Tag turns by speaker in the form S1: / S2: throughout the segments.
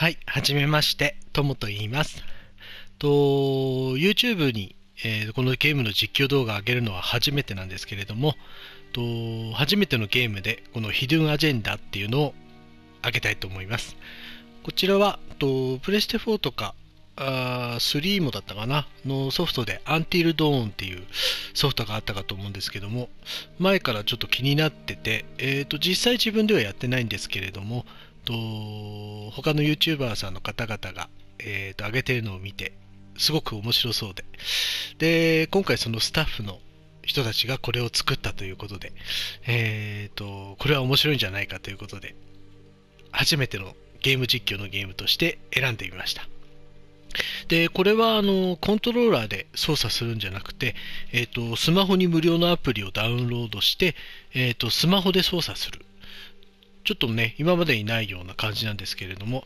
S1: はい、はじめまして、ともと言います。と、YouTube に、えーこのゲームの実況動画を上げるのは初めてなんですけれども、と初めてのゲームでこのヒドゥンアジェンダっていうのを上げたいと思います。こちらは、とプレステ4とかあー3もだったかな？のソフトで Until Dawn っていうソフトがあったかと思うんですけども前からちょっと気になってて、えー、と実際自分ではやってないんですけれどもと他の YouTuber さんの方々が、えー、と上げているのを見てすごく面白そうで。で今回そのスタッフの人たちがこれを作ったということで、えー、とこれは面白いんじゃないかということで初めてのゲーム実況のゲームとして選んでみました。でこれはあのコントローラーで操作するんじゃなくて、えー、とスマホに無料のアプリをダウンロードして、えー、とスマホで操作する。ちょっとね今までにないような感じなんですけれども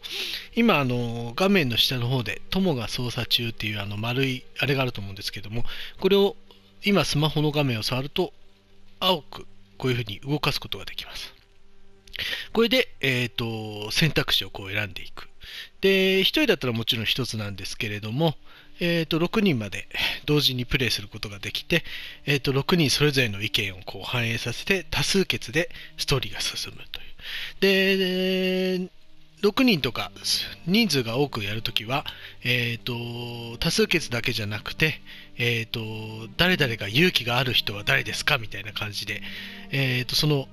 S1: 今あの画面の下の方で「友が操作中」っていうあの丸いあれがあると思うんですけどもこれを今スマホの画面を触ると青くこういうふうに動かすことができます。これで、えー、と選択肢をこう選んでいく。で1人だったらもちろん1つなんですけれども、えー、と6人まで同時にプレイすることができて、えー、と6人それぞれの意見をこう反映させて多数決でストーリーが進む。で6人とか人数が多くやるときは、えー、と多数決だけじゃなくて、えー、と誰々が勇気がある人は誰ですかみたいな感じで、えー、とその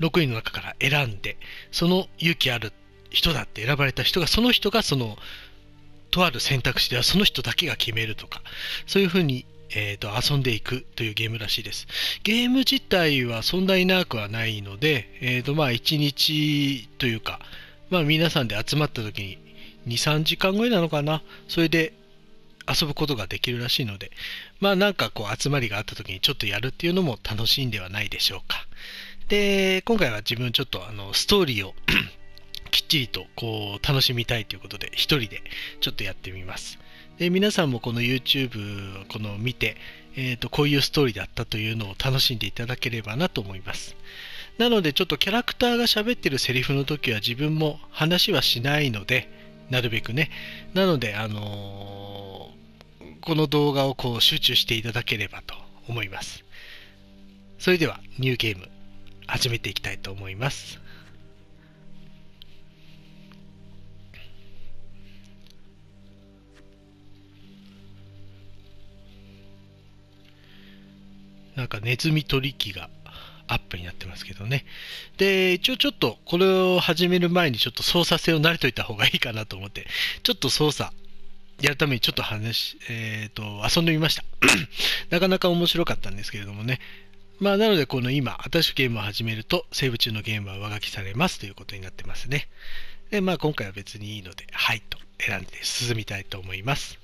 S1: 6人の中から選んでその勇気ある人だって選ばれた人がその人がそのとある選択肢ではその人だけが決めるとかそういうふうに、えー、と遊んでいくというゲームらしいです。ゲーム自体はそんなに長くはないので、えー、とまあ1日というか、まあ、皆さんで集まった時に23時間ぐらいなのかな？それで遊ぶことができるらしいのでまあなんかこう集まりがあった時にちょっとやるっていうのも楽しいんではないでしょうか。で今回は自分ちょっとあのストーリーを きっちりとこう楽しみたいということで一人でちょっとやってみます。で皆さんもこの YouTube この見て、えー、とこういうストーリーだったというのを楽しんでいただければなと思います。なのでちょっとキャラクターが喋ってるセリフの時は自分も話はしないのでなるべくね。なのであのーこの動画をこう集中していただければと思います。それではニューゲーム始めていきたいと思います。なんかネズミ取り機がアップになってますけどね。で、一応ちょっとこれを始める前にちょっと操作性を慣れといた方がいいかなと思って、ちょっと操作やるためにちょっと話、えっ、と、遊んでみました。なかなか面白かったんですけれどもね。まあ、なのでこの今、新しくゲームを始めると、セーブ中のゲームは上書きされますということになってますね。で、まあ今回は別にいいので、はいと選んで進みたいと思います。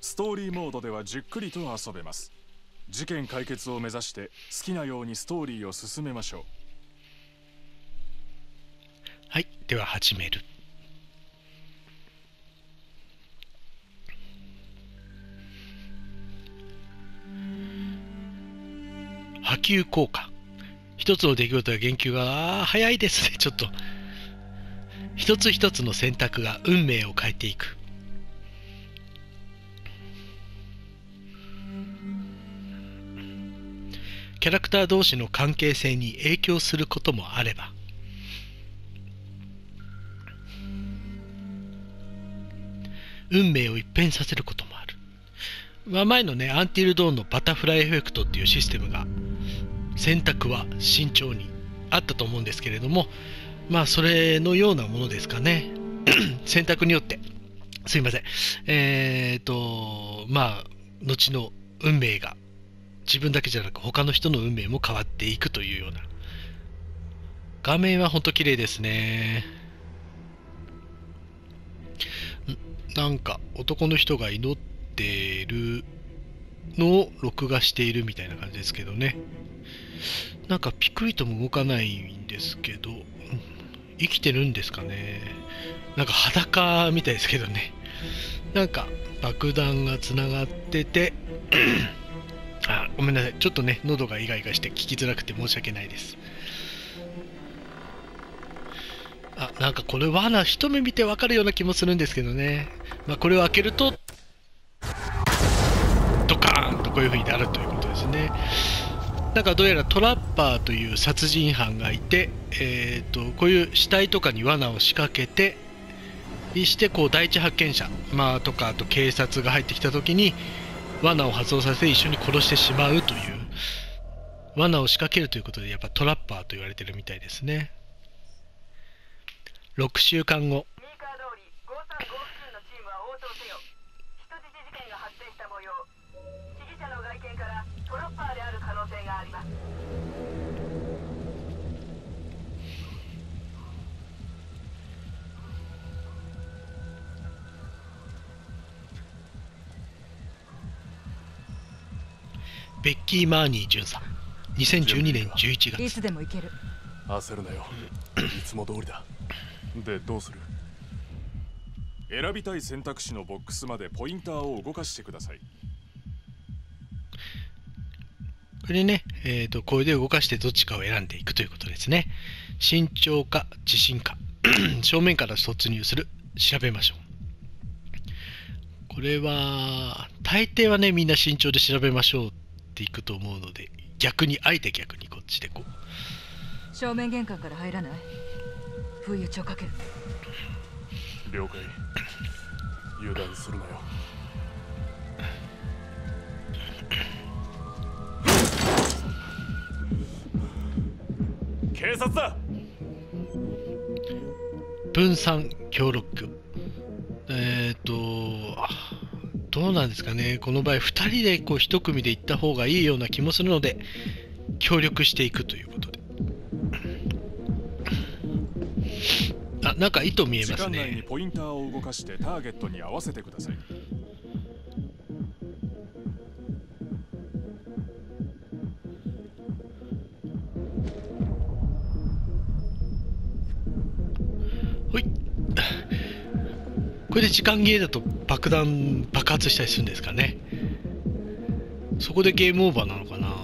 S2: ストーリーモードではじっくりと遊べます事件解決を目指して好きなようにストーリーを進めましょう
S1: はい、では始める。波及効果。一つの出来事や言及が、早いですね、ちょっと。一つ一つの選択が運命を変えていく。キャラクター同士の関係性に影響することもあれば、運命を一変させることもある。まあ、前のね、アンティルドーンのバタフライエフェクトっていうシステムが、選択は慎重にあったと思うんですけれども、まあ、それのようなものですかね。選択によって、すいません。えっ、と、まあ、後の運命が、自分だけじゃなく他の人の運命も変わっていくというような。画面は本当綺麗ですね。なんか男の人が祈ってるのを録画しているみたいな感じですけどね。なんかピクリとも動かないんですけど、生きてるんですかね。なんか裸みたいですけどね。なんか爆弾がつながってて、あ、ごめんなさい。ちょっとね、喉がイガイガして聞きづらくて申し訳ないです。あなんかこれ罠一目見てわかるような気もするんですけどね、まあ、これを開けるとドカーンとこういう風になるということですねなんかどうやらトラッパーという殺人犯がいて、えー、とこういう死体とかに罠を仕掛けてにしてこう第一発見者、まあ、とかあと警察が入ってきた時に罠を発動させて一緒に殺してしまうという。罠を仕掛けるということでやっぱトラッパーと言われてるみたいですね。6週間後。ベッキー・マーニー巡査。2012年11
S3: い
S1: 月。
S3: つでも行ける。
S4: 焦るなよ。いつも通りだ。でどうする？
S2: 選びたい選択肢のボックスまでポインターを動かしてください。
S1: これね、えー、とこれで動かしてどっちかを選んでいくということですね。慎重か自信か。正面から突入する。調べましょう。これは大抵はねみんな慎重で調べましょうっていくと思うので逆にあえて逆にこっちでこう。
S3: 正面玄関から入らない？不意打ちをかける。
S4: 了解。油断するなよ。警察だ！
S1: 分散協力。えっ、とあどうなんですかね。この場合2人でこう1組で行った方がいいような気もするので協力していくということで。あなんか糸見えます
S2: 時間内に
S1: ね
S2: ポインターを動かしてターゲットに合わせてください。
S1: これで時間切れだと爆弾爆発したりするんですかね。そこでゲームオーバーなのかな。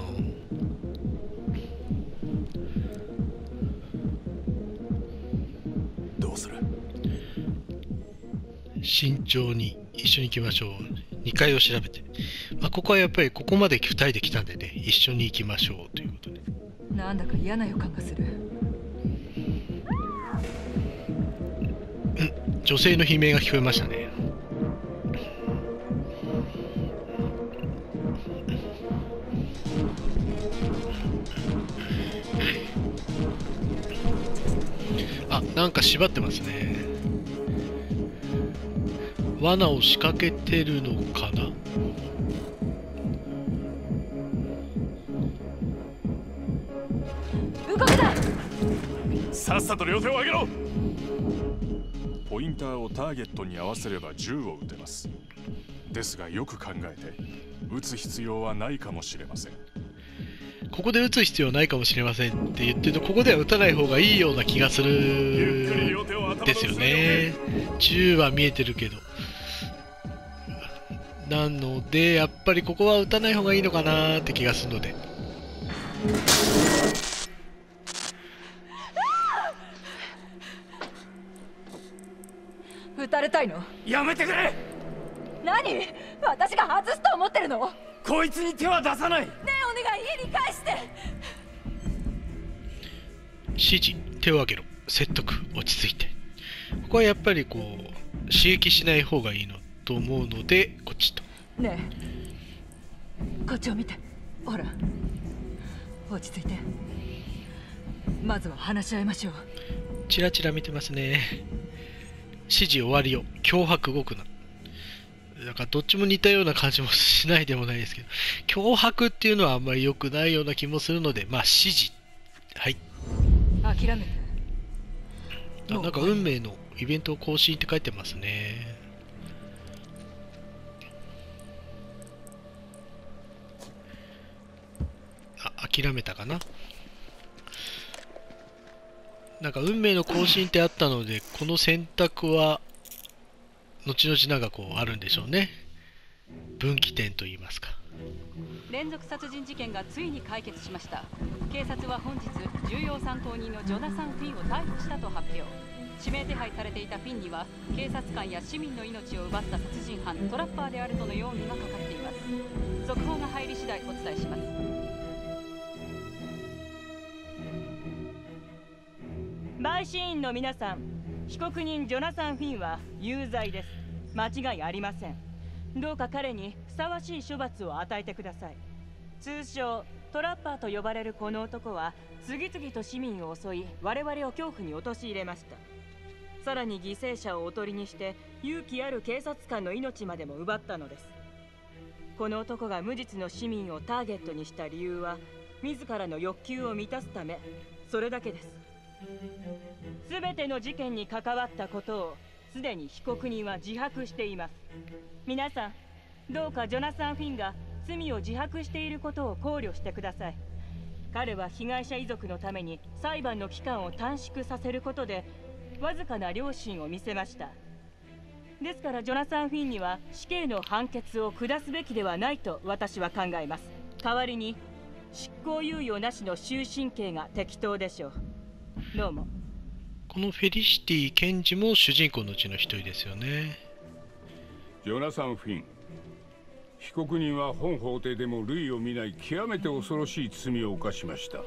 S4: どうする？
S1: 慎重に一緒に行きましょう。2階を調べて、まあ、ここはやっぱりここまで2人で来たんでね一緒に行きましょうということで。
S3: なんだか嫌な予感がする
S1: 女性の悲鳴が聞こえましたね。あなんか縛ってますね。罠を仕掛けてるのかな？
S4: さっさと両手を上げろ
S2: ンターをターゲットに合わせれば銃を撃てます。ですがよく考えて撃つ必要はないかもしれません。
S1: ここで撃つ必要ないかもしれませんって言ってるとここでは撃たない方がいいような気がするですよね。銃は見えてるけど。なのでやっぱりここは撃たない方がいいのかなって気がするので
S3: 撃たれたいのね
S5: やめてくれ！
S3: 何？私が外すと思ってるの？ね
S5: こいつに手は出さない！
S3: えお願い家に返して！
S1: 指示手を挙げろ。説得落ち着いて。ここはやっぱりこう刺激しない方がいいのと思うのでこっちと。
S3: ねえ。こっちを見て。ほら。落ち着いて。まずは話し合いましょう。
S1: チラチラ見てますね指示終わりよ。脅迫動くな。なんかどっちも似たような感じもしないでもないですけど。脅迫っていうのはあんまり良くないような気もするのでまあ指示。はい。
S3: 諦めて。
S1: あなんか運命のイベント更新って書いてますね。あ諦めたかななんか運命の更新ってあったのでこの選択は後々なんかこうあるんでしょうね。分岐点といいますか。
S6: 連続殺人事件がついに解決しました。警察は本日重要参考人のジョナサン・フィンを逮捕したと発表。指名手配されていたフィンには警察官や市民の命を奪った殺人犯トラッパーであるとの容疑がかかっています。続報が入り次第お伝えします。
S7: 陪審員の皆さん被告人ジョナサン・フィンは有罪です。間違いありません。どうか彼にふさわしい処罰を与えてください。通称トラッパーと呼ばれるこの男は次々と市民を襲い我々を恐怖に陥れました。さらに犠牲者をおとりにして勇気ある警察官の命までも奪ったのです。この男が無実の市民をターゲットにした理由は自らの欲求を満たすため。それだけです。全ての事件に関わったことをすでに被告人は自白しています。皆さんどうかジョナサン・フィンが罪を自白していることを考慮してください。彼は被害者遺族のために裁判の期間を短縮させることでわずかな良心を見せました。ですからジョナサン・フィンには死刑の判決を下すべきではないと私は考えます。代わりに執行猶予なしの終身刑が適当でしょう。どうも。
S1: このフェリシティ検事も主人公のうちの一人ですよね。
S8: ジョナサン・フィン。被告人は本法廷でも類を見ない極めて恐ろしい罪を犯しました。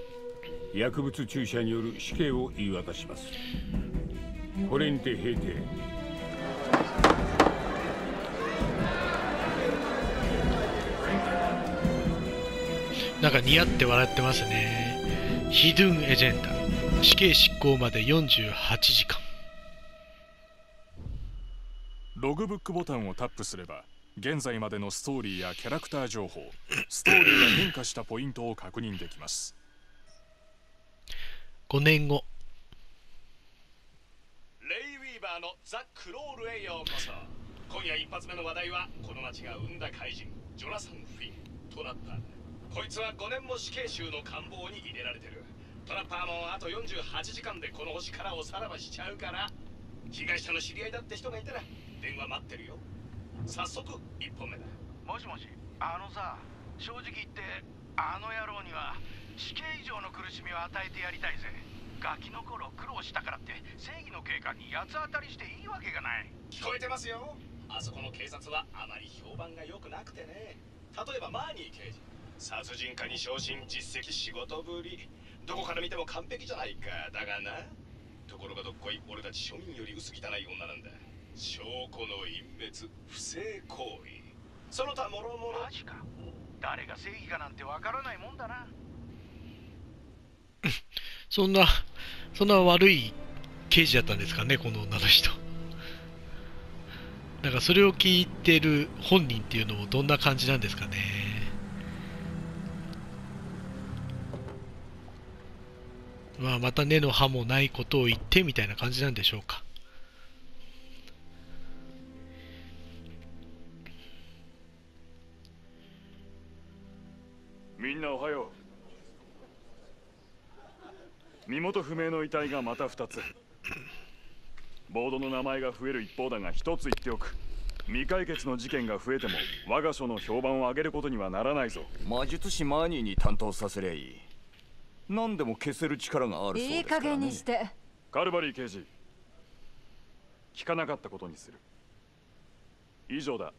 S8: 薬物注射による死刑を言い渡します。これにて閉廷
S1: なんか似合って笑ってますね。ヒドゥンエジェンダ死刑執行まで48時間。
S2: ログブックボタンをタップすれば現在までのストーリーやキャラクター情報ストーリーが変化したポイントを確認できます。
S1: 5年後。
S9: レイ・ウィーバーのザ・クロールへようこそ。今夜一発目の話題はこの町が生んだ怪人ジョナサン・フィントラッパーこいつは5年も死刑囚の官房に入れられてるトラッパーもあと48時間でこの星からおさらばしちゃうから被害者の知り合いだって人がいたら電話待ってるよ。早速1本目だ。
S10: もしもしあのさ正直言ってあの野郎には死刑以上の苦しみを与えてやりたいぜ。ガキの頃苦労したからって正義の警官に八つ当たりしていいわけがない。
S9: 聞こえてますよ。あそこの警察はあまり評判が良くなくてね。例えばマーニー刑事。殺人家に昇進実績仕事ぶりどこから見ても完璧じゃないか。だがなところがどっこい俺たち庶民より薄汚い女なんだ。証拠の隠滅不正行為。その他もろもろ
S10: マジか。誰が正義かなんてわからないもんだな。
S1: そんなそんな悪い刑事だったんですかねこの女の人。なんかそれを聞いてる本人っていうのもどんな感じなんですかねまあまた根の葉もないことを言ってみたいな感じなんでしょうか。
S2: みんなおはよう。身元不明の遺体がまた2つ。ボードの名前が増える一方だが一つ言っておく。未解決の事件が増えても我が署の評判を上げることにはならないぞ。
S11: 魔術師マーニーに担当させりゃいい何でも消せる力があるそうですから、ね、
S3: いい加減にして。
S2: カルバリー刑事。聞かなかったことにする。以上だ。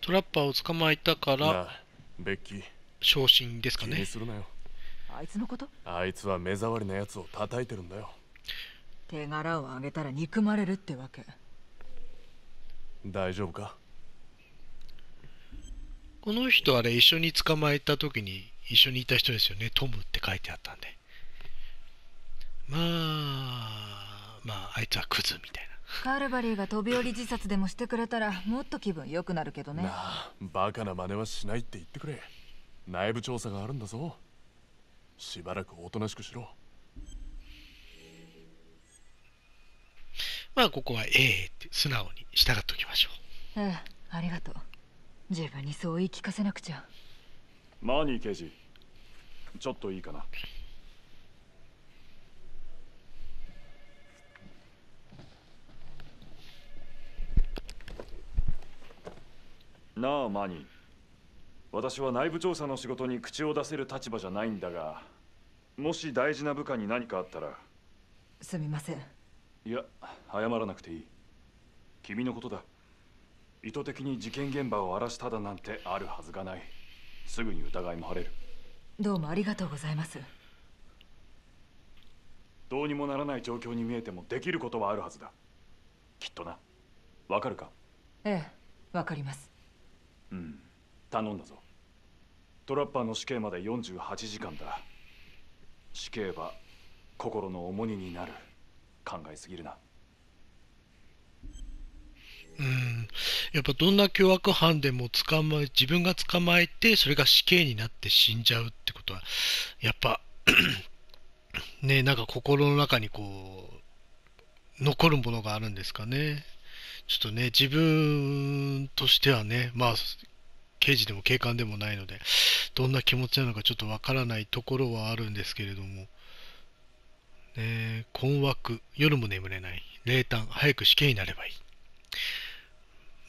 S1: トラッパーを捕まえたから
S4: ベッキー。
S1: 昇進ですかね。
S4: 気にするなよ。
S3: あいつのこと？
S4: あいつは目障りなやつを叩いてるんだよ。
S3: 手柄をあげたら憎まれるってわけ
S4: 大丈夫か？
S1: この人あれ一緒に捕まえた時に一緒にいた人ですよね。トムって書いてあったんで。まあまああいつはクズみたいな。
S3: カルバリーが飛び降り自殺でもしてくれたらもっと気分良くなるけどね。
S4: なあバカな真似はしないって言ってくれ。内部調査があるんだぞ。しばらくおとなしくしろ
S1: まあここはええって素直に従っておきましょ
S3: う。ええありがとう。自分にそう言い聞かせなくちゃ。
S2: マーニー刑事ちょっといいかな。なあマニ。ー私は内部調査の仕事に口を出せる立場じゃないんだがもし大事な部下に何かあったら。
S3: すみません
S2: いや謝らなくていい。君のことだ。意図的に事件現場を荒らしただなんてあるはずがない。すぐに疑いも晴れる。
S3: どうもありがとうございます。
S2: どうにもならない状況に見えてもできることはあるはずだ。きっとな。わかるか？
S3: ええわかります。
S2: うん。頼んだぞ。トラッパーの死刑まで48時間だ。死刑は心の重荷になる考えすぎるな
S1: うん。やっぱどんな凶悪犯でも捕まえ、自分が捕まえて、それが死刑になって死んじゃうってことは、やっぱ、ね、なんか心の中にこう、残るものがあるんですかね。ちょっとね、自分としてはね、まあ、刑事でも警官でもないので、どんな気持ちなのかちょっとわからないところはあるんですけれども、ね、困惑、夜も眠れない、冷淡、早く死刑になればいい。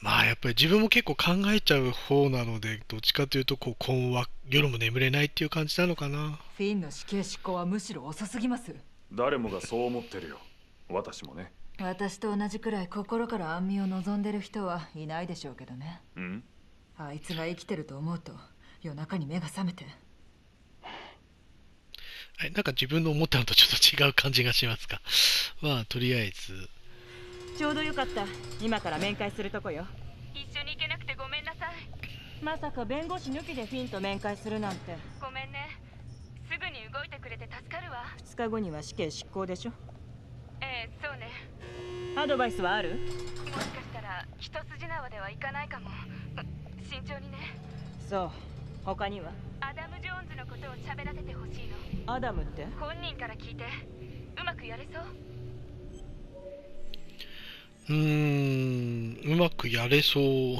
S1: まあやっぱり自分も結構考えちゃう方なので、どっちかというとこう困惑、夜も眠れないっていう感じなのかな。
S3: フィンの死刑執行はむしろ遅すぎます。
S2: 誰もがそう思ってるよ。私もね。
S3: 私と同じくらい心から安眠を望んでる人はいないでしょうけどね。
S2: うん？
S3: あいつが生きてると思うと夜中に目が覚めて
S1: はい、なんか自分の思ったのとちょっと違う感じがしますか。まあとりあえず、
S7: ちょうどよかった。今から面会するとこよ。
S12: 一緒に行けなくてごめんなさい。
S7: まさか弁護士抜きでフィンと面会するなんて。
S12: ごめんね。すぐに動いてくれて助かるわ。
S7: 2日後には死刑執行でしょ？
S12: ええそうね。
S7: アドバイスはある？
S12: もしかしたら一筋縄ではいかないかも。う慎重にね。
S7: そう他には？
S12: アダム・ジョーンズのことを喋らせてほしいの。
S7: アダムって？
S12: 本人から聞いてうまくやれそう？
S1: うーん、うまくやれそう。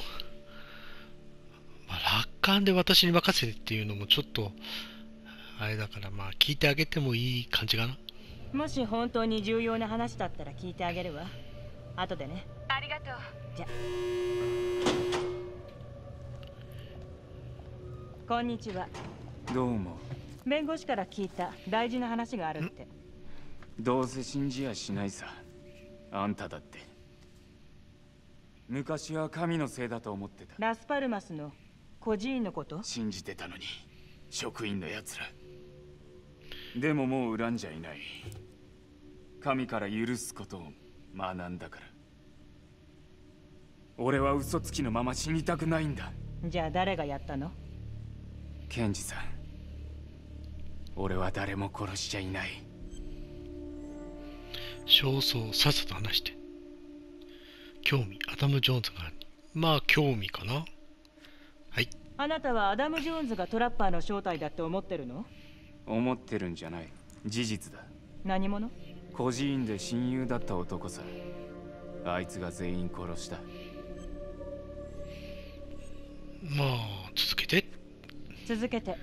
S1: まあ、楽観で私に任せてっていうのもちょっと、あれだから、まあ聞いてあげてもいい感じかな。
S7: もし本当に重要な話だったら聞いてあげるわ。後でね。
S12: ありがとう。
S7: じゃこんにちは。
S13: どうも。
S7: 弁護士から聞いた大事な話があるって。
S13: どうせ信じやしないさ。あんただって。昔は神のせいだと思ってた。
S7: ラスパルマスの孤児院のこと？
S13: 信じてたのに。職員のやつら。でももう恨んじゃいない。神から許すことを学んだから。俺は嘘つきのまま死にたくないんだ。
S7: じゃあ誰がやったの？
S13: ケンジさん俺は誰も殺しちゃいない
S1: 焦燥さっさと話して。興味、アダム・ジョーンズがある。まあ興味かな。はい。
S7: あなたはアダム・ジョーンズがトラッパーの正体だって思ってるの？
S13: 思ってるんじゃない事実だ
S7: 何者？
S13: 孤児院で親友だった男さあいつが全員殺した
S1: まあ、続けて。
S7: 続けて。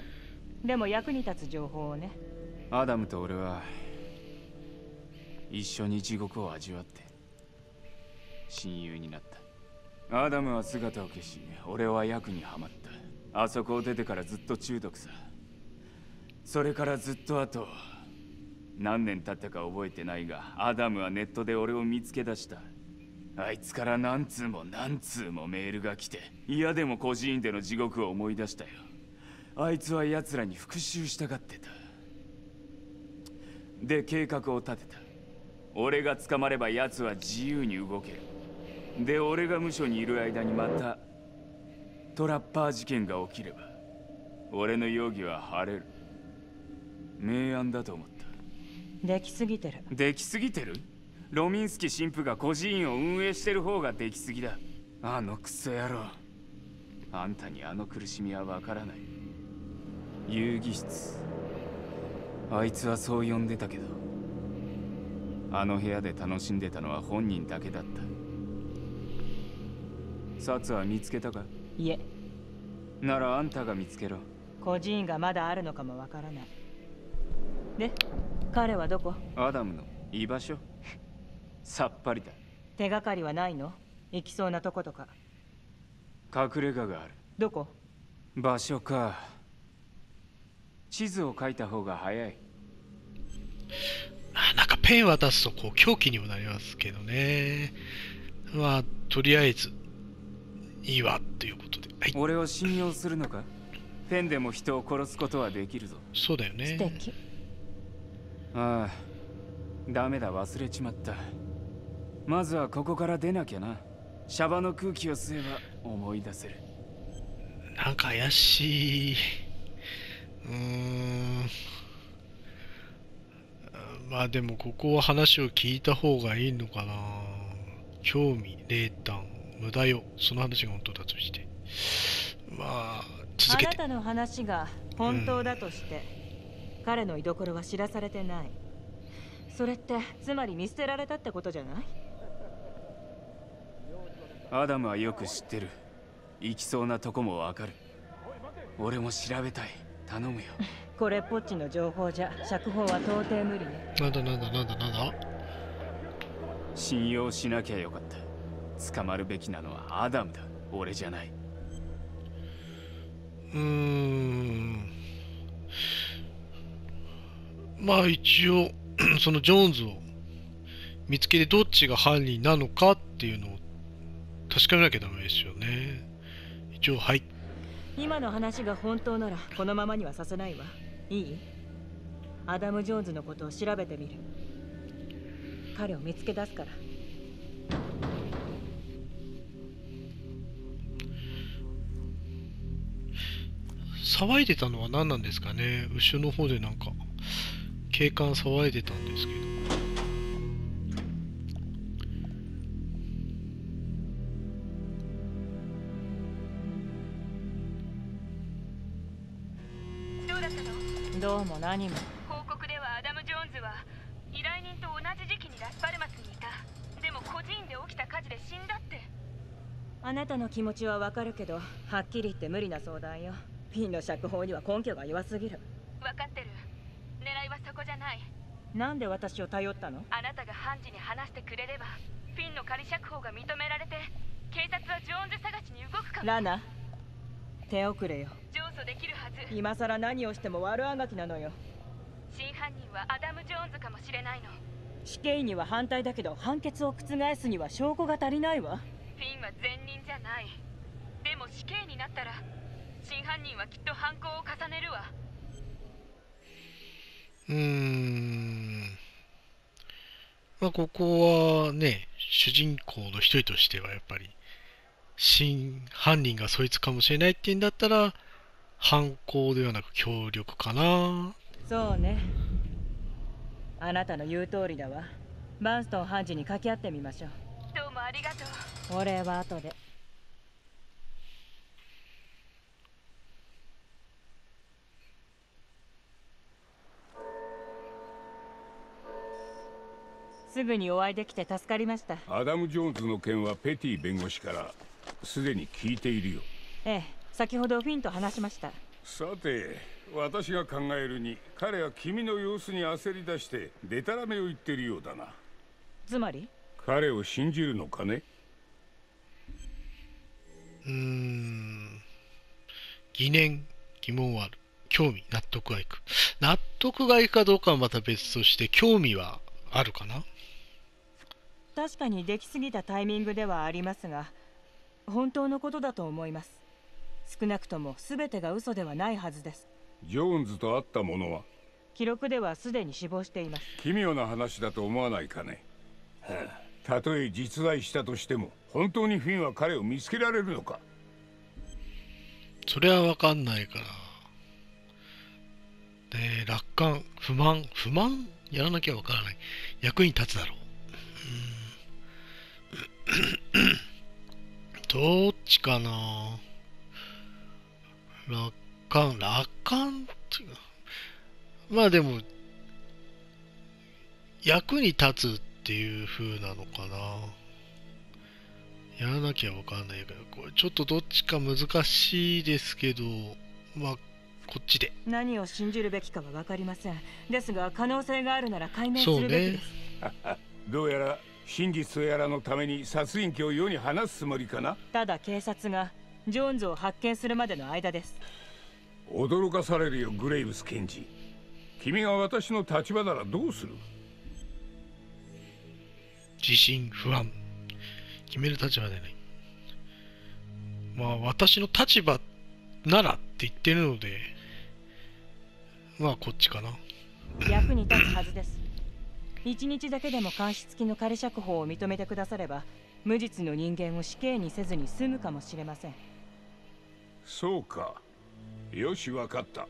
S7: でも役に立つ情報をね。
S13: アダムと俺は一緒に地獄を味わって親友になった。アダムは姿を消し俺は役にはまった。あそこを出てからずっと中毒さ。それからずっと後何年経ったか覚えてないがアダムはネットで俺を見つけ出した。あいつから何通も何通もメールが来て嫌でも孤児院での地獄を思い出したよ。あいつは奴らに復讐したがってた。で計画を立てた。俺が捕まれば奴は自由に動ける。で俺が無所にいる間にまたトラッパー事件が起きれば俺の容疑は晴れる。明暗だと思った。
S7: できすぎてる。
S13: できすぎてる？ロミンスキ神父が孤児院を運営してる方ができすぎだ。あのクソ野郎。あんたにあの苦しみはわからない遊戯室。あいつはそう呼んでたけどあの部屋で楽しんでたのは本人だけだった。札は見つけたか？
S7: いえ。
S13: ならあんたが見つけろ。
S7: 孤児院がまだあるのかもわからない。で彼はどこ？
S13: アダムの？居場所？さっぱりだ。
S7: 手がかりはないの？行きそうなとことか。
S13: 隠れ家がある。
S7: どこ？
S13: 場所か地図を書いた方が早い。
S1: あ なんかペン渡すとこう狂気にもなりますけどね。まあとりあえずいいわということで、はい、
S13: 俺を信用するのか？ペンでも人を殺すことはできるぞ。
S1: そうだよね。
S3: 素敵。
S13: ああダメだ忘れちまった。まずはここから出なきゃな。シャバの空気を吸えば思い出せる。
S1: なんか怪しいうーん。まあでもここは話を聞いた方がいいのかな。興味冷淡。無駄よ。その話が本当だとして。まあ続けて。
S7: あなたの話が本当だとして、彼の居所は知らされてない。それってつまり見捨てられたってことじゃない？
S13: アダムはよく知ってる。行きそうなとこもわかる。俺も調べたい頼むよ。
S7: これっぽっちの情報じゃ釈放は到底無理ね。
S1: なんだなんだなんだなんだ？
S13: 信用しなきゃよかった。捕まるべきなのはアダムだ。俺じゃない。う
S1: ーん。まあ一応 そのジョーンズを見つけてどっちが犯人なのかっていうのを確かめなきゃダメですよね。一応はい
S7: 今の話が本当ならこのままにはさせないわ。いい？アダム・ジョーンズのことを調べてみる。彼を見つけ出すから。
S1: 騒いでたのは何なんですかね？後ろの方でなんか警官騒いでたんですけど。
S12: ど
S7: どうも何も。
S12: 報告ではアダム・ジョーンズは依頼人と同じ時期にラスパルマスにいた。でも個人で起きた火事で死んだって。
S7: あなたの気持ちはわかるけどはっきり言って無理な相談よ。ピンの釈放には根拠が弱すぎる。
S12: 分かってる。狙いはそこじゃない。
S7: なんで私を頼ったの？
S12: あなたが判事に話してくれればフィンの仮釈放が認められて警察はジョーンズ探しに動くかも
S7: ラナ手遅れよ。
S12: 上訴できるはず。
S7: 今さら何をしても悪あがきなのよ。
S12: 真犯人はアダム・ジョーンズかもしれないの。
S7: 死刑には反対だけど判決を覆すには証拠が足りないわ。
S12: フィンは善人じゃない。でも死刑になったら真犯人はきっと犯行を重ねるわ。
S1: うーん。まあここはね主人公の一人としてはやっぱり真犯人がそいつかもしれないっていうんだったら犯行ではなく協力かな。
S7: そうね。あなたの言う通りだわ。バンストン判事に掛け合ってみましょう。
S12: どうもありがとう。
S7: お礼は後で。すぐにお会いできて助かりました。
S8: アダム・ジョーンズの件はペティ弁護士からすでに聞いているよ。
S7: ええ先ほどフィンと話しました。
S8: さて私が考えるに彼は君の様子に焦り出してデタラメを言ってるようだな。
S7: つまり？
S8: 彼を信じるのかね？
S1: うーん。疑念疑問はある興味納得がいく。納得がいくかどうかはまた別として興味はあるかな？
S7: 確かにできすぎたタイミングではありますが本当のことだと思います。少なくとも全てが嘘ではないはずです。
S8: ジョーンズと会った者は？
S7: 記録ではすでに死亡しています。
S8: 奇妙な話だと思わないかね、はあ、たとえ実在したとしても本当にフィンは彼を見つけられるのか？
S1: それはわかんないから。で楽観不満不満？やらなきゃわからない。役に立つだろう。うーんどっちかな。楽観楽観っていうかまあでも役に立つっていう風なのかな。やらなきゃわかんないけどこれちょっとどっちか難しいですけどまあこっちで。
S7: 何を信じるべきかは分かりません。ですが可能性があるなら解明するべきです、
S8: ね、どうやら真実やらのために殺人鬼を世に放すつもりかな？
S7: ただ警察がジョーンズを発見するまでの間です。
S8: 驚かされるよグレイブス検事。君が私の立場ならどうする？
S1: 自信不安。決める立場でない。まあ私の立場ならって言ってるのでまあこっちかな。
S7: 役に立つはずです一日だけでも監視付きの仮釈放を認めてくだされば無実の人間を死刑にせずに済むかもしれません。
S8: そうか。よし分かった。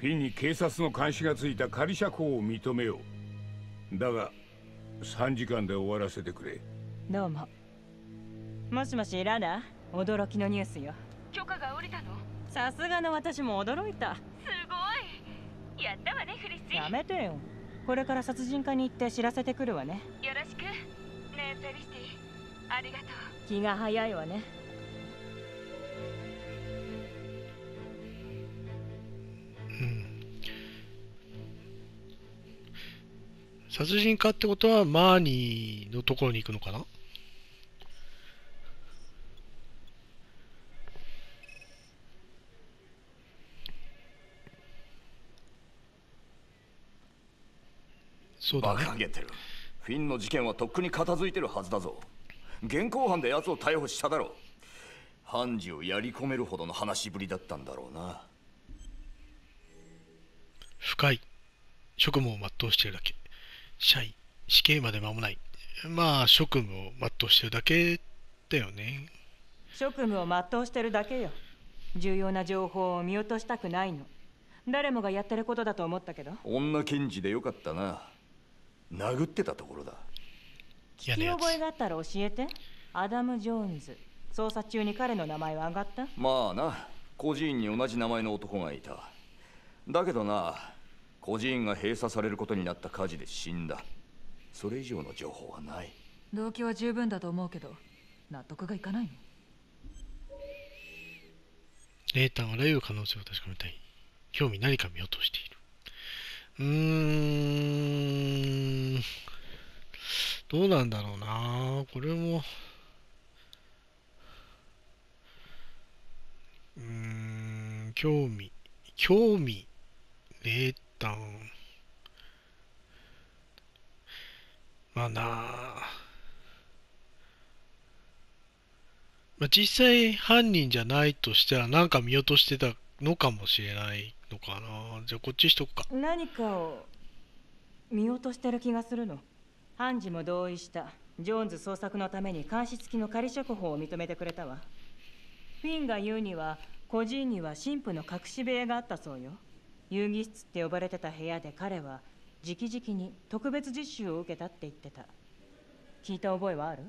S8: フィンに警察の監視がついた仮釈放を認めよう。だが3時間で終わらせてくれ。
S7: どうも。もしもしラダ驚きのニュースよ。
S12: 許可が下りたの？
S7: さすがの私も驚いた。
S12: すごい。やったわねフリッシー
S7: やめてよこれから殺人課に行って知らせてくるわね。
S12: よろしく。ねえリシティ。ありがとう。
S7: 気が早いわね。
S1: 殺人家ってことはマーニーのところに行くのかな？そうだね。
S11: 馬鹿げてる。フィンの事件はとっくに片付いてるはずだぞ。現行犯で奴を逮捕しただろう。判事をやり込めるほどの話ぶりだったんだろうな。
S1: 深い職務を全うしているだけ。社員死刑まで間もない。まあ職務を全うしてるだけだよね。
S7: 職務を全うしてるだけよ。重要な情報を見落としたくないの。誰もがやってることだと思ったけど。
S11: 女検事でよかったな殴ってたところだ。
S7: 聞き覚えがあったら教えて。アダム・ジョーンズ。捜査中に彼の名前は上がった？
S11: まあな。孤児院に同じ名前の男がいた。だけどな孤児院が閉鎖されることになった火事で死んだ。それ以上の情報はない。
S3: 動機は十分だと思うけど納得がいかないの？
S1: レータンあらゆる可能性を確かめたい。興味何か見落としているうーん。どうなんだろうな。これも。うーん興味。興味レータンまあなまあ、実際犯人じゃないとしては何か見落としてたのかもしれない。のかな。じゃあこっちしとくか。
S7: 何かを見落としてる気がするの。判事も同意した。ジョーンズ捜索のために監視付きの仮釈放を認めてくれたわ。フィンが言うには孤児院には神父の隠し部屋があったそうよ。遊戯室って呼ばれてた部屋で彼は直々に特別実習を受けたって言ってた。聞いた覚えはある？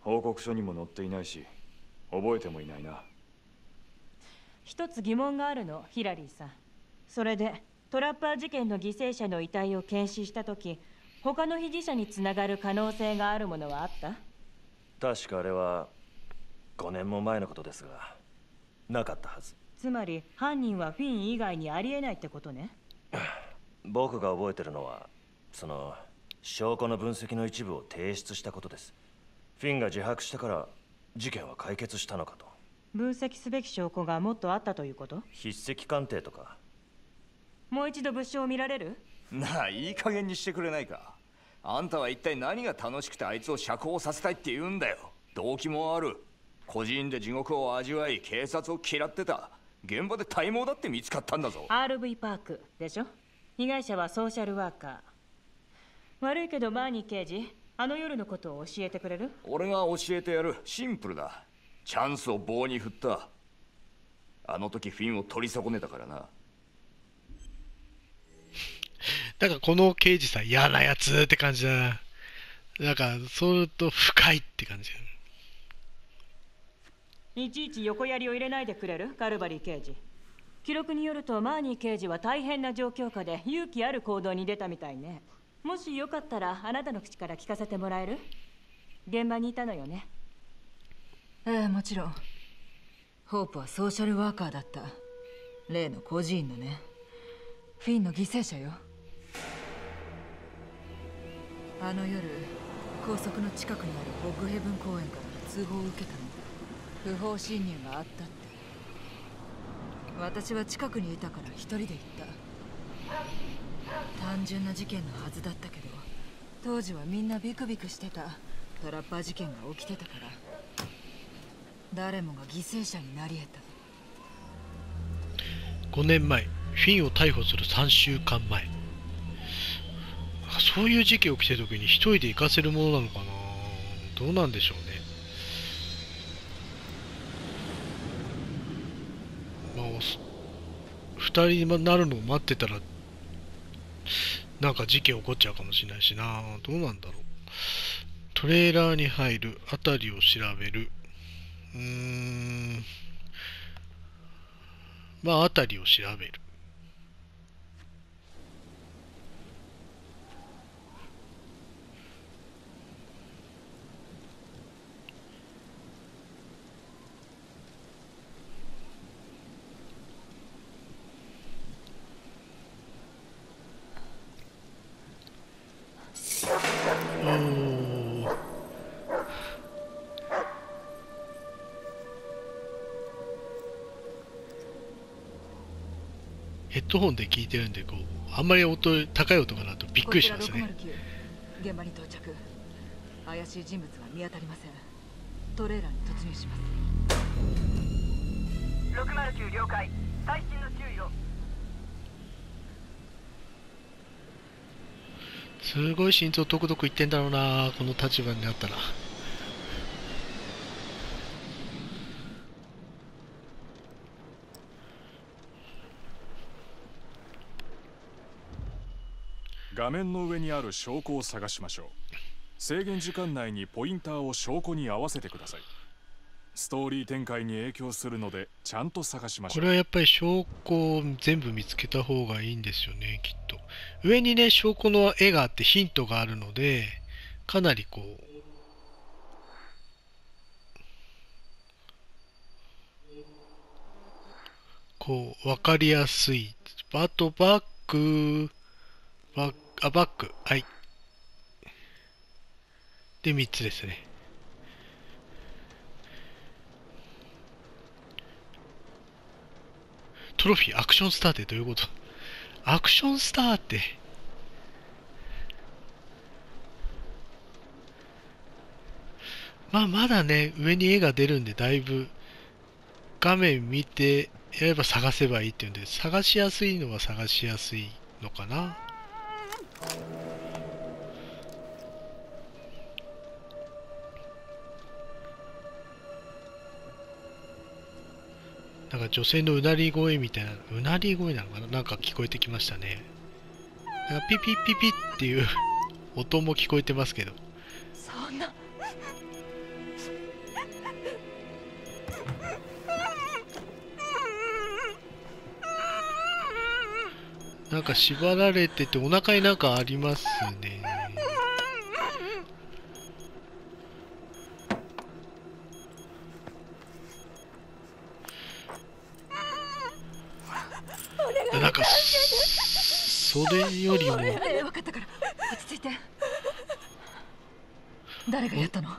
S2: 報告書にも載っていないし覚えてもいないな。
S7: 一つ疑問があるのヒラリーさんそれでトラッパー事件の犠牲者の遺体を検視した時他の被疑者につながる可能性があるものはあった？
S14: 確かあれは5年も前のことですがなかったはず。
S7: つまり犯人はフィン以外にありえないってことね？
S14: 僕が覚えてるのはその証拠の分析の一部を提出したことです。フィンが自白したから事件は解決したのかと。
S7: 分析すべき証拠がもっとあったということ？
S14: 筆跡鑑定とか
S7: もう一度物証を見られる？
S11: なあいい加減にしてくれないか。あんたは一体何が楽しくてあいつを釈放させたいって言うんだよ。動機もある。個人で地獄を味わい警察を嫌ってた。現場で体毛だって見つかったんだぞ。
S7: RV パークでしょ？被害者はソーシャルワーカー。悪いけどマーニー刑事あの夜のことを教えてくれる？
S11: 俺が教えてやる。シンプルだ。チャンスを棒に振った。あの時フィンを取り損ねたからな
S1: なんかこの刑事さん嫌なやつって感じだ。な。なんか、そうると深いって感じだ。
S7: いちいち横槍を入れないでくれる？カルバリー刑事。記録によるとマーニー刑事は大変な状況下で勇気ある行動に出たみたいね。もしよかったらあなたの口から聞かせてもらえる？現場にいたのよね？
S3: ええもちろん。ホープはソーシャルワーカーだった。例の孤児院のね。フィンの犠牲者よあの夜高速の近くにあるホッグヘブン公園から通報を受けたの。不法侵入があったって。私は近くにいたから一人で行った。単純な事件のはずだったけど当時はみんなビクビクしてた。トラッパー事件が起きてたから。誰もが犠牲者になり得た。
S1: 5年前フィンを逮捕する3週間前。そういう事件起きてる時に一人で行かせるものなのかな。どうなんでしょうね。まあ2人になるのを待ってたらなんか事件起こっちゃうかもしれないしな。どうなんだろう。トレーラーに入る辺りを調べる。うーん。まあ辺りを調べるおーヘッドホンで聞いてるんでこうあんまり音高い音がなるとびっくりしますね。
S3: こちら609現場に到着。怪しい人物が見当たりません。トレーラーに突入します。
S12: 609了解。最新の注意を。
S1: すごい心臓ドクドクいってんだろうなこの立場になったら
S2: 画面の上にある証拠を探しましょう。制限時間内にポインターを証拠に合わせてください。ストーリー展開に影響するのでちゃんと探しましょう。
S1: これはやっぱり証拠を全部見つけた方がいいんですよねきっと。上にね証拠の絵があってヒントがあるのでかなりこうこう分かりやすい。あとバックバックあバック。はい。で3つですね。トロフィーアクションスターってどういうこと？アクションスターって。まあまだね上に絵が出るんでだいぶ画面見てやれば探せばいいっていうんで探しやすいのは探しやすいのかな。なんか女性のうなり声みたいな、うなり声なのかな？なんか聞こえてきましたね。なんかピピピピっていう 音も聞こえてますけど。
S3: そんな
S1: なんか縛られててお腹になんかありますね。なんかそれよりも。
S3: ええ分かったから。落ち着いて。誰がやったの？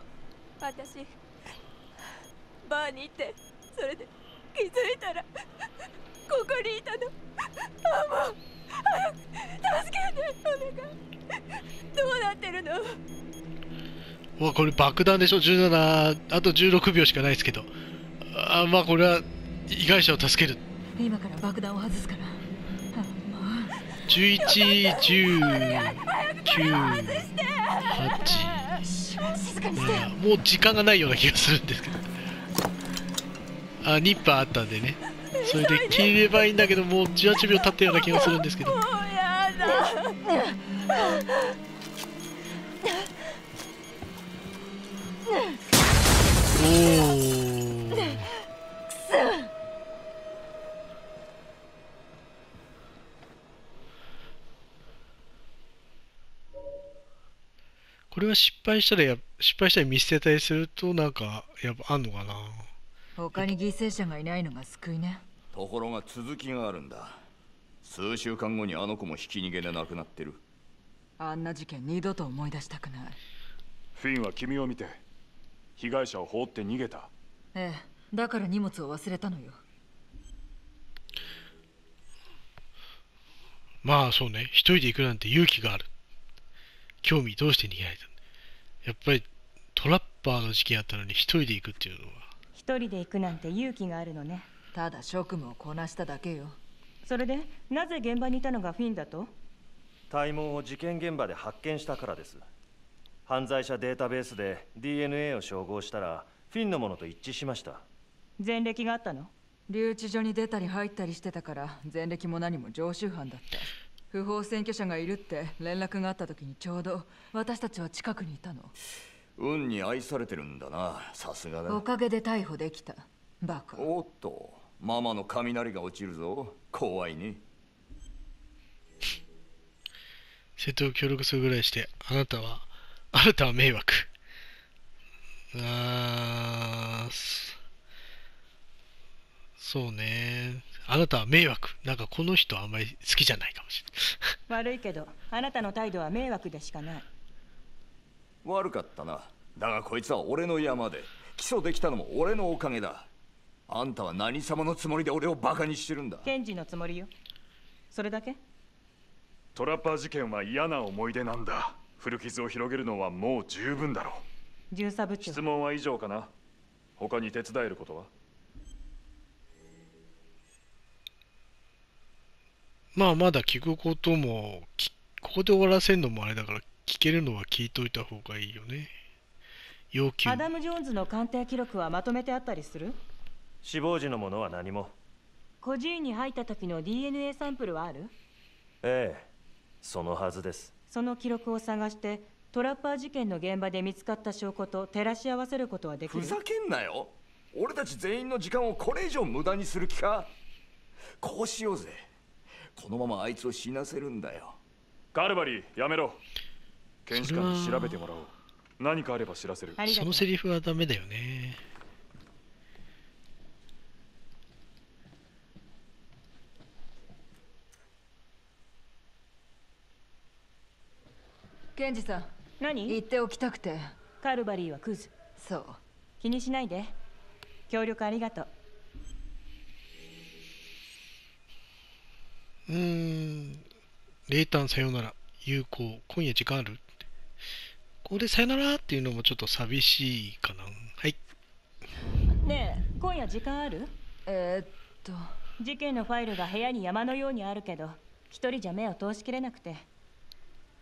S15: 私バーに行ってるの？
S1: うわこれ爆弾でしょ？17あと16秒しかないですけど。あまあこれは被害者を助ける。
S3: 今から爆弾を外すから。
S1: 11、10、9、8、もう時間がないような気がするんですけど。あ、ニッパーあったんでね。それで切ればいいんだけど、もう18秒経ったような気がするんですけど。失敗したらや失敗したり見捨てたりするとなんかやっぱあんのかな。
S3: 他に犠牲者がいないのが救いね。
S11: ところが続きがあるんだ。数週間後にあの子もひき逃げで亡くなってる。
S3: あんな事件二度と思い出したくない。
S2: フィンは君を見て被害者を放って逃げた。
S3: ええだから荷物を忘れたのよ。
S1: まあそうね、一人で行くなんて勇気がある。興味どうして逃げられたやっぱりトラッパーの事件あったのに一人で行くっていうのは。
S7: 一人で行くなんて勇気があるのね。
S3: ただ職務をこなしただけよ。
S7: それでなぜ現場にいたのがフィンだと？
S14: 体毛を事件現場で発見したからです。犯罪者データベースで DNA を照合したらフィンのものと一致しました。
S7: 前歴があったの？
S3: 留置所に出たり入ったりしてたから前歴も何も常習犯だった不法占拠者がいるって連絡があった時にちょうど私たちは近くにいたの。
S11: 運に愛されてるんだなさすがだ。
S3: おかげで逮捕できた。バカ。
S11: おっとママの雷が落ちるぞ。怖いね。
S1: 瀬戸を協力するぐらいしてあなたはあなたは迷惑。あーそうねあなたは迷惑。なんかこの人あんまり好きじゃないかもし
S7: れない。悪いけどあなたの態度は迷惑でしかない。
S11: 悪かったな。だがこいつは俺の山で。起訴できたのも俺のおかげだ。あんたは何様のつもりで俺をバカにしてるんだ。
S7: 検事のつもりよ。それだけ？
S2: トラッパー事件は嫌な思い出なんだ。古傷を広げるのはもう十分だろ
S7: う。巡査部長。
S2: 質問は以上かな。他に手伝えることは？
S1: まあまだ聞くこともここで終わらせるのもあれだから聞けるのは聞いといた方がいいよね。要求。
S7: アダム・ジョーンズの鑑定記録はまとめてあったりする？
S14: 死亡時のものは何も。
S7: 孤児院に入った時の DNA サンプルはある？
S14: ええ。そのはずです。
S7: その記録を探してトラッパー事件の現場で見つかった証拠と照らし合わせることはできる？
S11: ふざけんなよ。俺たち全員の時間をこれ以上無駄にする気か？こうしようぜこのままあいつを死なせるんだよ。
S2: カルバリーやめろ。検視官に調べてもらおう。何かあれば知らせる。
S1: そのセリフはダメだよね。
S3: 検事さん
S7: 何？
S3: 言っておきたくて。
S7: カルバリーはクズ。
S3: そう。
S7: 気にしないで。協力ありがとう
S1: うーん。レータンさよなら。有効。今夜時間ある？ここでさよならっていうのもちょっと寂しいかな。はい。
S7: ねえ今夜時間ある？
S3: えー、っと
S7: 事件のファイルが部屋に山のようにあるけど一人じゃ目を通しきれなくて。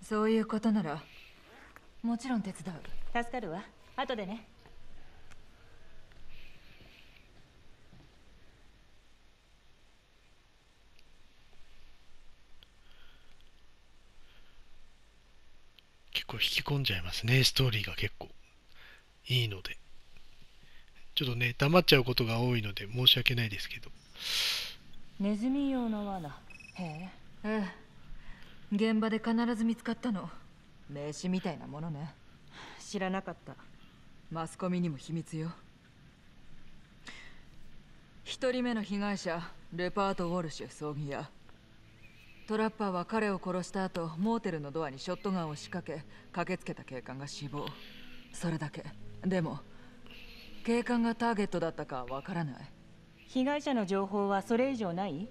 S3: そういうことならもちろん手伝
S7: う。助かるわ。後でね
S1: 構引き込んじゃいますね。ストーリーが結構いいので。ちょっとね黙っちゃうことが多いので申し訳ないですけど。
S7: ネズミ用の罠。へえ。
S3: ええ。現場で必ず見つかったの。名刺みたいなものね。
S7: 知らなかった。
S3: マスコミにも秘密よ。一人目の被害者レパート・ウォルシュ葬儀屋トラッパーは彼を殺した後モーテルのドアにショットガンを仕掛け駆けつけた警官が死亡。それだけ。でも警官がターゲットだったかわからない。
S7: 被害者の情報はそれ以上ない？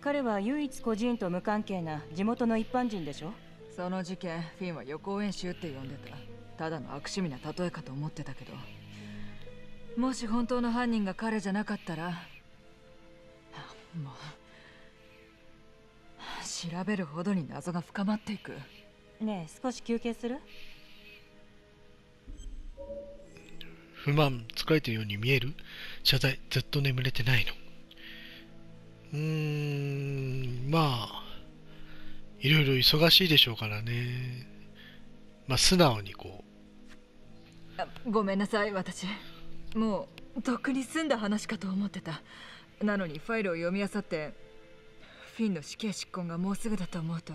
S7: 彼は唯一個人と無関係な地元の一般人でしょ？
S3: その事件フィンは予行演習って呼んでた。ただの悪趣味な例えかと思ってたけど。もし本当の犯人が彼じゃなかったらもう調べるほどに謎が深まっていく。
S7: ねえ少し休憩する？
S1: 不満疲れてるように見える？謝罪ずっと眠れてないの？うーんまあいろいろ忙しいでしょうからね。まあ素直にこ
S3: う。ごめんなさい私。もうとっくに済んだ話かと思ってた。なのにファイルを読み漁ってフィンの死刑執行がもうすぐだと思うと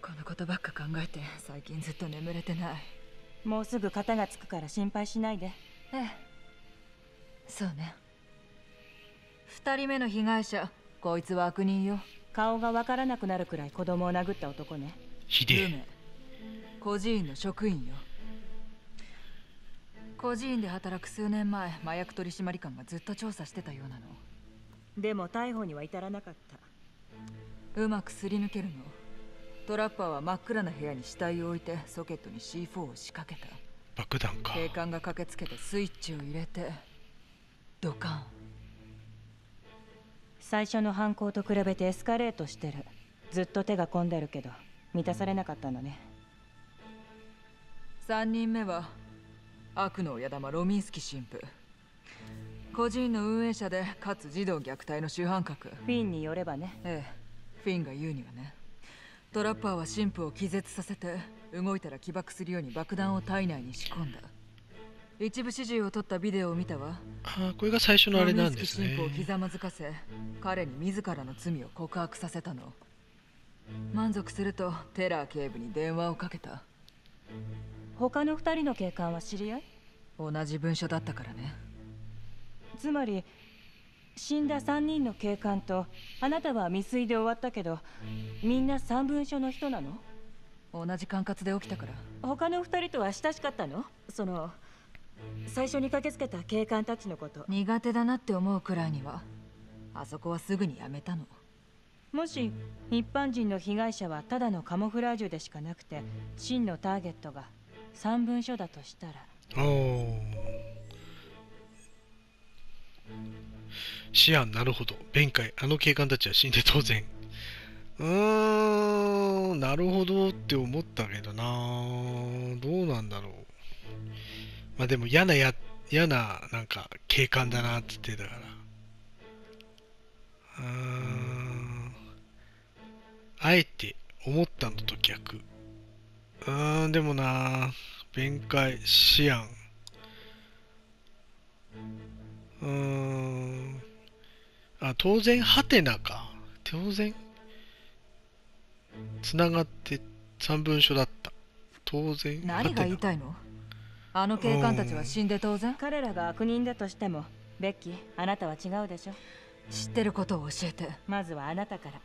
S3: このことばっか考えて最近ずっと眠れてない。
S7: もうすぐ肩がつくから心配しないで。
S3: ええ。そうね。二人目の被害者こいつは悪人よ。
S7: 顔がわからなくなるくらい子供を殴った男ね。
S1: ひでえ。
S3: 孤児院の職員よ。孤児院で働く数年前麻薬取締官がずっと調査してたようなの
S7: でも逮捕には至らなかった。
S3: うまくすり抜けるの？トラッパーは真っ暗な部屋に死体を置いてソケットに C4 を仕掛けた。
S1: 爆弾か。
S3: 警官が駆けつけてスイッチを入れてドカン。
S7: 最初の犯行と比べてエスカレートしてる。ずっと手が込んでるけど満たされなかったのね。
S3: 3人目は悪の親玉ロミンスキ神父個人の運営者でかつ児童虐待の主犯格。
S7: フィンによればね。
S3: ええ。フィンが言うにはね。トラッパーは神父を気絶させて動いたら起爆するように爆弾を体内に仕込んだ。一部始終を撮ったビデオを見たわ。
S1: あこれが最初のあれなんですね。
S3: 神父をひざまずかせ彼に自らの罪を告白させたの。満足するとテラー警部に電話をかけた。
S7: 他の二人の警官は知り合い？
S3: 同じ文書だったからね
S7: つまり死んだ3人の警官とあなたは未遂で終わったけどみんな三文書の人なの？
S3: 同じ管轄で起きたから。
S7: 他の2人とは親しかったの？その最初に駆けつけた警官たちのこと。
S3: 苦手だなって思うくらいにはあそこはすぐにやめたの。
S7: もし一般人の被害者はただのカモフラージュでしかなくて真のターゲットが三文書だとしたら。
S1: おおシアンなるほど。弁解。あの警官たちは死んで当然。うーんなるほどって思ったけどな。どうなんだろう。まあでも嫌なや嫌ななんか警官だなって言ってたから。うーん。あえて思ったのと逆。うーんでもな。弁解シアン。うーん。あ当然ハテナか。当然つながって三文書だった。当然
S3: 何が言いたいの？あの警官たちは死んで当然？
S7: 彼らが悪人だとしてもベッキーあなたは違うでしょ。
S3: 知ってることを教えて。
S7: まずはあなたから。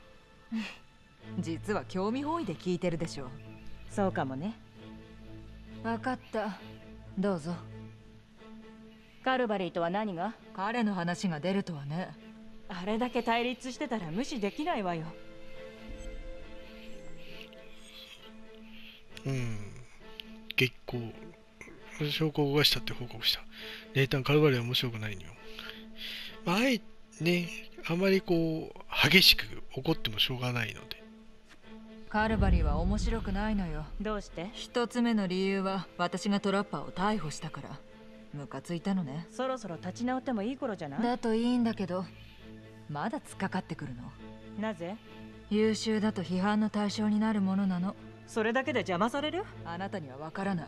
S3: 実は興味本位で聞いてるでしょ。
S7: そうかもね。
S3: 分かった。どうぞ。
S7: カルバリーとは何が？
S3: 彼の話が出るとはね
S7: あれだけ対立してたら無視できないわよ。
S1: うん。結構証拠を動かしたって報告した。ネイタン・カルバリーは面白くないのよ。まああえねあまりこう激しく怒ってもしょうがないので。
S3: カルバリーは面白くないのよ。
S7: どうして？
S3: 一つ目の理由は私がトラッパーを逮捕したから。ムカついたのね。
S7: そろそろ立ち直ってもいい頃じゃない？
S3: だといいんだけどまだ突っかかってくるの？
S7: なぜ？
S3: 優秀だと批判の対象になるものなの？
S7: それだけで邪魔される？
S3: あなたにはわからない。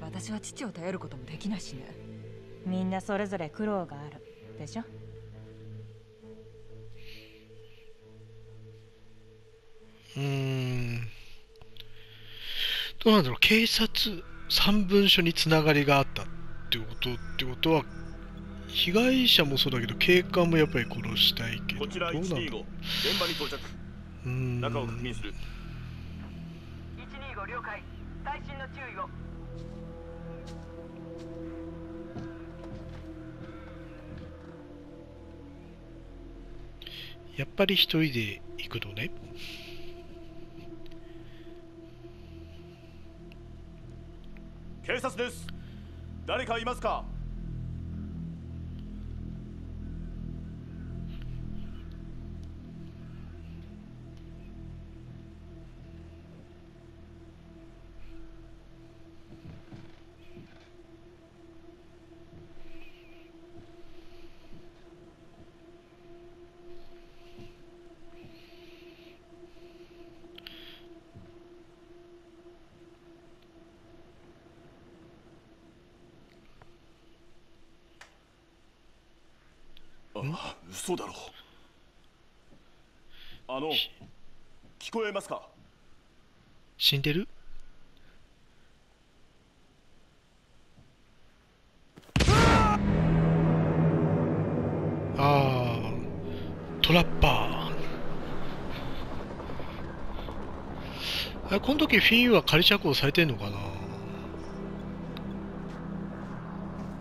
S3: 私は父を頼ることもできないしね。
S7: みんなそれぞれ苦労がある。でしょ？
S1: うーん。どうなんだろう。警察三文書につながりがあったってことってことは被害者もそうだけど警官もやっぱり殺したいけど
S16: こちら
S1: どうなんだろう。
S16: 125現場に到着。
S1: うーん。
S16: 中を確認する。
S12: 125了解。最新の注意を。
S1: やっぱり一人で行くのね。
S16: 警察です。誰かいますか？嘘だろ。あの聞こえますか？
S1: 死んでる？ああトラッパー。あこの時フィンは仮釈放されてんのかな？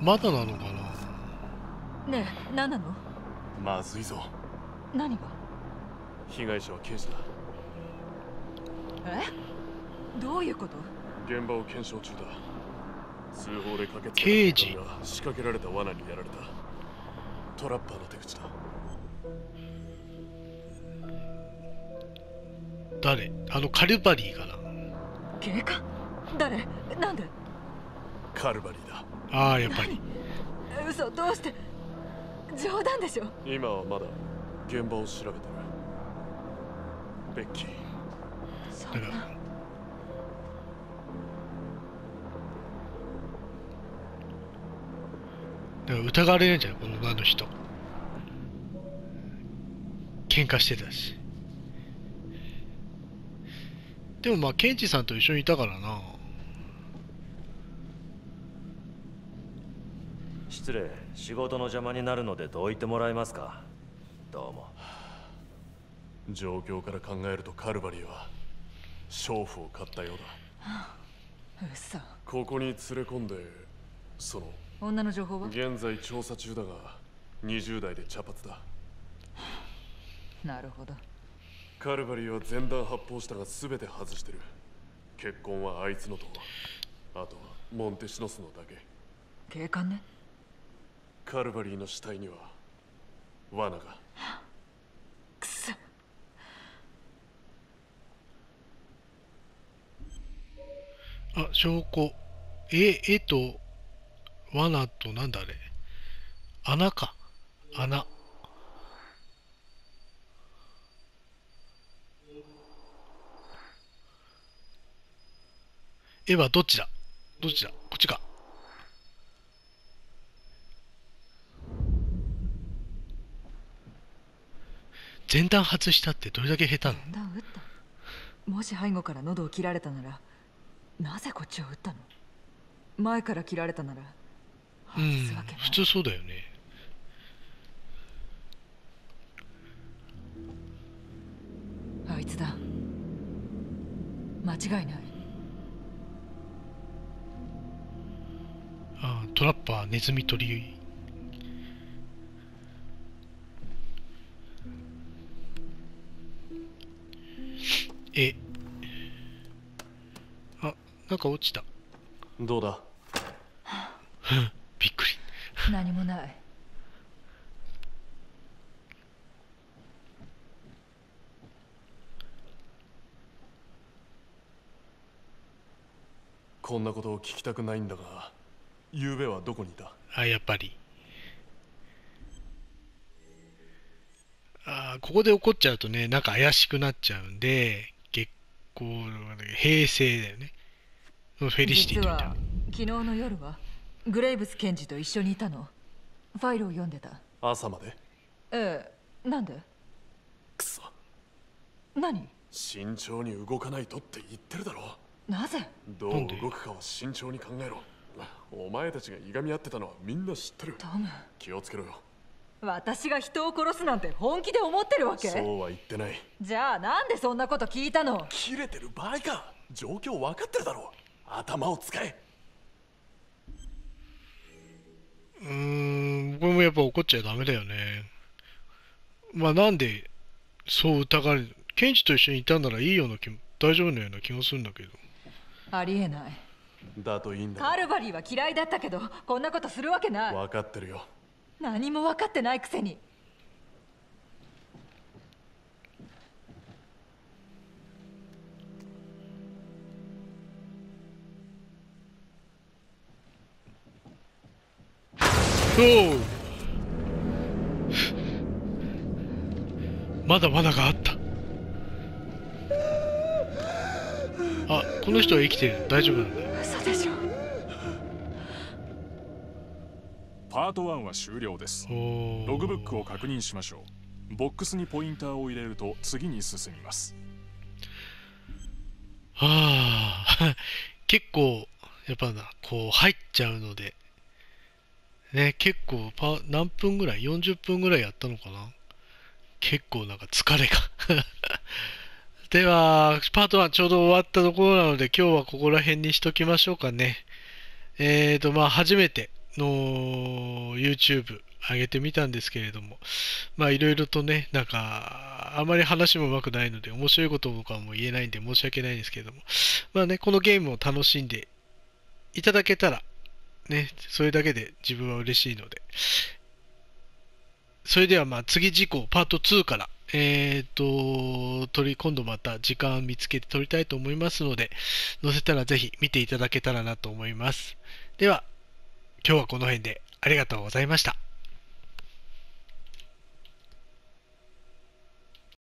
S1: まだなのかな？
S3: ねえ何なの？
S4: まずいぞ。
S3: 何が？
S4: 被害者は刑事だ。
S3: え？どういうこと？
S4: 現場を検証中だ。通報で駆けつけたが仕掛けられた罠にやられた。トラッパーの手口だ。
S1: 誰？あのカルバリーかな？
S3: 警官？誰？なんで？
S4: カルバリーだ。
S1: ああやっぱり。
S3: 嘘どうして？冗談でしょ？
S4: 今はまだ現場を調べてる。ベッキー。
S3: そんな
S1: だから疑われるんじゃんこのあの人。喧嘩してたし。でもまあケンジさんと一緒にいたからな
S14: 失礼。仕事の邪魔になるのでどう言ってもらえますか？どうも。
S4: 状況から考えるとカルバリーは娼婦を買ったようだ。
S3: 嘘。
S4: ここに連れ込んでその
S3: 女の情報は？
S4: 現在調査中だが20代で茶髪だ。
S3: なるほど。
S4: カルバリーは前段発砲したが全て外してる。結婚はあいつのとあとはモンテシノスのだけ。
S3: 警官ね
S4: カルバリーの死体には罠が。
S3: くそ。
S1: あ証拠。え絵と罠となんだあれ？穴か。穴。絵はどっちだ？どっちだ？こっちか前段外したってどれだけ下手なの？
S3: 前段撃った。もし背後から喉を切られたならなぜこっちを撃ったの？前から切られたなら
S1: うん普通そうだよね。
S3: あいつだ。間違いない。
S1: あトラッパーネズミ捕りえ。あなんか落ちた。
S4: どうだ？
S1: びっくり。
S3: 何もない。
S4: こんなことを聞きたくないんだが昨べはどこにいた？
S1: あやっぱり。あーここで怒っちゃうとねなんか怪しくなっちゃうんで結構平成だよね。フェリシティみたいな
S3: は昨日の夜はグレイブス検事と一緒にいたの。ファイルを読んでた。
S4: 朝まで？
S3: ええ。なんで？
S4: くそ
S3: 何？
S4: 慎重に動かないとって言ってるだろ。
S3: なぜ？
S4: どう動くかは慎重に考えろ。お前たちがいがみ合ってたのはみんな知ってる。
S3: トム。
S4: 気をつけろよ
S3: 私が人を殺すなんて本気で思ってるわけ？
S4: そうは言ってない。
S3: じゃあなんでそんなこと聞いたの？
S4: 切れてる場合か。状況分かってるだろ頭を使え。
S1: うーんこれもやっぱ怒っちゃダメだよね。まあなんでそう疑われる？ケンジと一緒にいたんならいいような気も大丈夫なような気もするんだけど。
S3: ありえない。
S4: だといいんだ
S3: カルバリーは嫌いだったけどこんなことするわけない。
S4: 分かってるよ
S3: 何も分かってないくせに。
S1: まだまだがあった。あこの人は生きてる。大丈夫なんだ。
S3: 嘘でしょ
S2: パート1は終了です。ログブックを確認しましょう。ボックスにポインターを入れると次に進みます。
S1: はあ 結構やっぱなこう入っちゃうので。ね結構パ何分ぐらい？40分ぐらいやったのかな？結構なんか疲れが。ではパート1ちょうど終わったところなので今日はここら辺にしときましょうかね。えーとまあ初めての YouTube 上げてみたんですけれども、まあいろいろとね、なんか、あまり話も上手くないので、面白いこととかも言えないんで申し訳ないんですけれども、まあね、このゲームを楽しんでいただけたら、ね、それだけで自分は嬉しいので、それではまあ次事項パート2から、えっ、と、取り、今度また時間見つけて撮りたいと思いますので、載せたらぜひ見ていただけたらなと思います。では、今日はこの辺でありがとうございました。